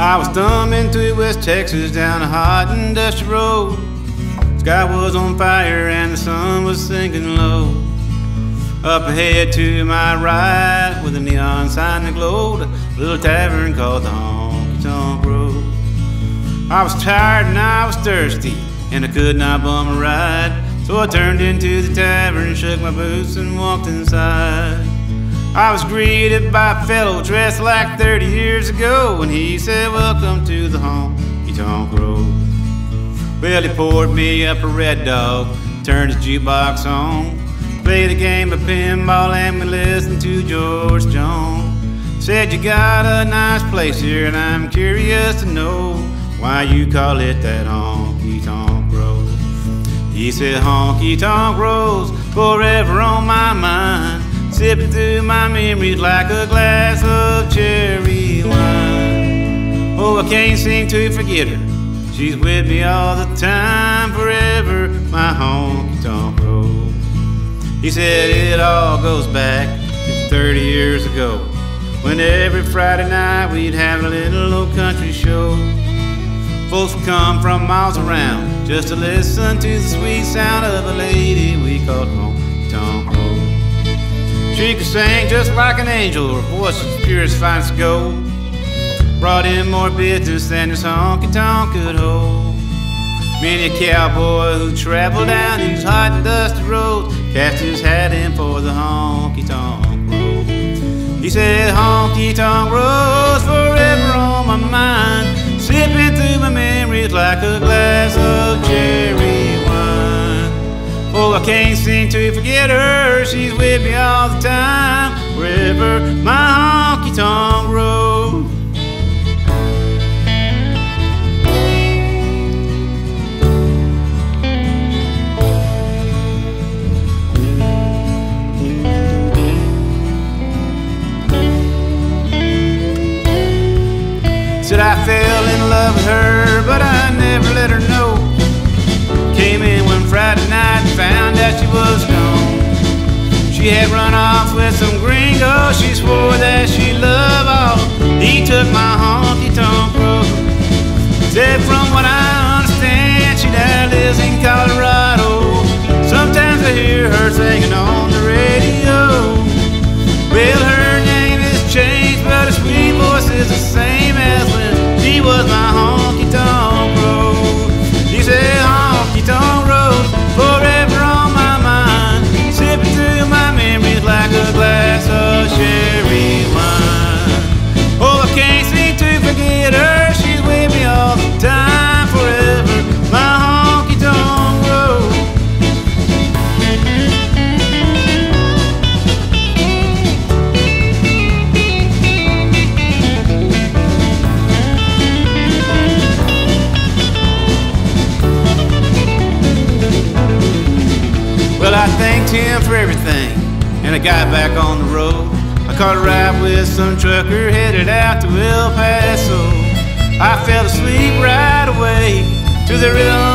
I was thumbing through West Texas down a hot and dusty road. Sky was on fire and the sun was sinking low. Up ahead to my right, with a neon sign that glowed, a little tavern called the Honky Tonk Rose. I was tired and I was thirsty, and I could not bum a ride. So I turned into the tavern, shook my boots, and walked inside. I was greeted by a fellow dressed like 30 years ago, and he said, Welcome to the Honky Tonk Rose. Well, he poured me up a red dog, turned his jukebox on, played a game of pinball, and we listened to George Jones. Said, You got a nice place here, and I'm curious to know why you call it that Honky Tonk Rose. He said, Honky Tonk Rose's forever on my mind sipping through my memories like a glass of cherry wine. Oh, I can't seem to forget her. She's with me all the time, forever, my honky tonk Rose. He said it all goes back to 30 years ago, when every Friday night we'd have a little old country show. Folks would come from miles around just to listen to the sweet sound of a lady we called Rose. She could sing just like an angel, her voice was pure as finest gold. Brought in more business than this honky tonk could hold. Many a cowboy who traveled down these hot and dusty roads cast his hat in for the honky tonk Rose. He said, Honky tonk Rose's forever on my mind, sipping through my memories like a glass of cherry wine. Oh, I can't seem to forget her. With me all the time, wherever my honky tonk Rose. Said I fell in love with her, but I never let her know. Came in one Friday night and found out she was. She had run off with some gringo. She swore that she loved all. He took my honky tonk Rose. For everything, and I got back on the road. I caught a ride with some trucker headed out to El Paso. I fell asleep right away to the rhythm.